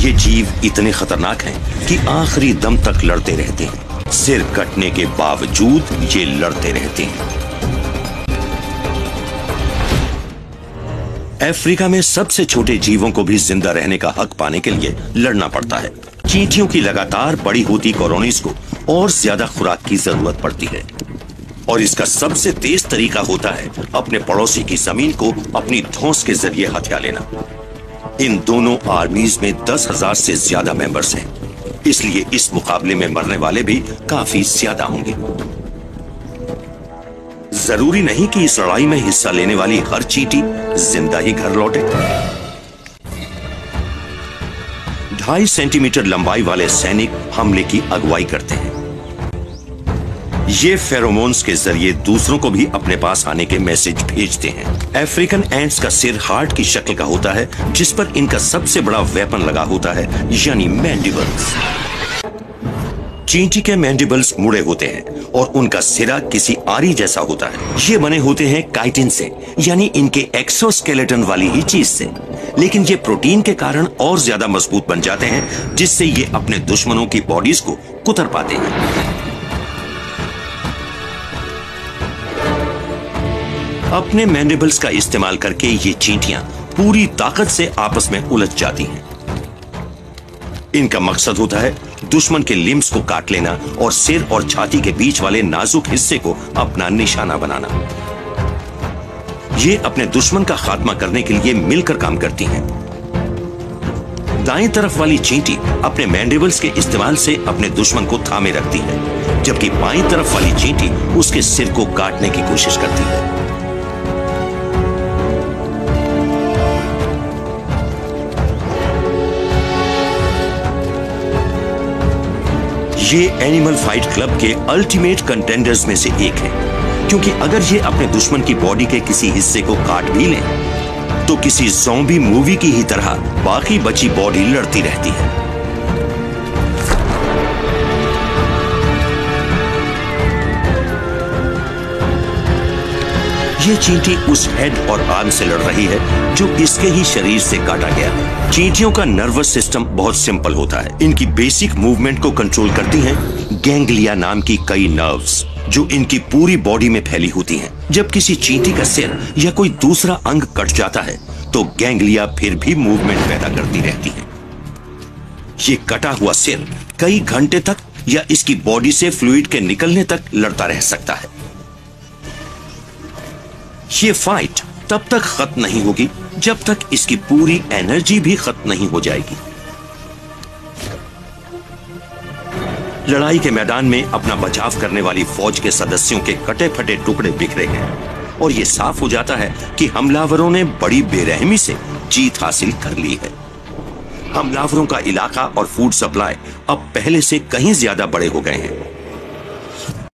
ये जीव इतने खतरनाक हैं कि आखिरी दम तक लड़ते रहते हैं। सिर कटने के बावजूद ये लड़ते रहते हैं। अफ्रीका में सबसे छोटे जीवों को भी ज़िंदा रहने का हक पाने के लिए लड़ना पड़ता है। चींटियों की लगातार बड़ी होती कॉलोनीज को और ज़्यादा खुराक की ज़रूरत पड़ती है। और इसका सबसे तेज तरीका होता है अपने पड़ोसी की ज़मीन को अपनी धौस के ज़रिए हथिया लेना। इन दोनों आर्मीज में दस हज़ार से ज़्यादा मेंबर्स हैं। इसलिए इस मुकाबले में मरने वाले भी काफ़ी ज़्यादा होंगे। ज़रूरी नहीं कि इस लड़ाई में हिस्सा लेने वाली हर चीटी ज़िंदा ही घर लौटे। ढाई सेंटीमीटर लंबाई वाले सैनिक हमले की अगुवाई करते हैं। ये फेरोमोन्स के ज़रिए दूसरों को भी अपने पास आने के मैसेज भेजते हैं। अफ्रीकन एंट्स का सिर हार्ट की शक्ल का होता है, जिस पर इनका सबसे बड़ा वेपन लगा होता है, यानी मैंडिबल्स चींटी के मैंडिबल्स मुड़े होते हैं और उनका सिरा किसी आरी जैसा होता है। ये बने होते हैं काइटिन से, यानी इनके एक्सोस्केलेटन वाली ही चीज़ से। लेकिन ये प्रोटीन के कारण और ज़्यादा मज़बूत बन जाते हैं, जिससे ये अपने दुश्मनों की बॉडीज को कुतर पाते हैं। अपने मैंडिबल्स का इस्तेमाल करके ये चींटियाँ पूरी ताकत से आपस में उलझ जाती हैं। इनका मकसद होता है दुश्मन के लिम्स को काट लेना और सिर और छाती के बीच वाले नाजुक हिस्से को अपना निशाना बनाना। ये अपने दुश्मन का खात्मा करने के लिए मिलकर काम करती हैं। दाएँ तरफ़ वाली चींटी अपने मैंडिबल्स के इस्तेमाल से अपने दुश्मन को थामे रखती है, जबकि बाईं तरफ़ वाली चींटी उसके सिर को काटने की कोशिश करती है। ये एनिमल फाइट क्लब के अल्टीमेट कंटेंडर्स में से एक है। क्योंकि अगर ये अपने दुश्मन की बॉडी के किसी हिस्से को काट भी लें तो किसी जोबी मूवी की ही तरह बाकी बची बॉडी लड़ती रहती है। ये चींटी उस हेड और आर्म से लड़ रही है, जो इसके ही शरीर से काटा गया है। चींटियों का नर्वस सिस्टम बहुत सिंपल होता है। इनकी बेसिक मूवमेंट को कंट्रोल करती हैं गैंग्लिया नाम की कई नर्व्स जो इनकी पूरी बॉडी में फैली होती हैं। जब किसी चींटी का सिर या कोई दूसरा अंग कट जाता है तो गैंग्लिया फिर भी मूवमेंट पैदा करती रहती है। ये कटा हुआ सिर कई घंटे तक या इसकी बॉडी से फ्लूइड के निकलने तक लड़ता रह सकता है। ये फाइट तब तक खत्म नहीं होगी, जब तक इसकी पूरी एनर्जी भी खत्म नहीं हो जाएगी। लड़ाई के मैदान में अपना बचाव करने वाली फौज के सदस्यों के कटे फटे टुकड़े बिखरे हैं और ये साफ़ हो जाता है कि हमलावरों ने बड़ी बेरहमी से जीत हासिल कर ली है। हमलावरों का इलाका और फ़ूड सप्लाई अब पहले से कहीं ज़्यादा बड़े हो गए हैं।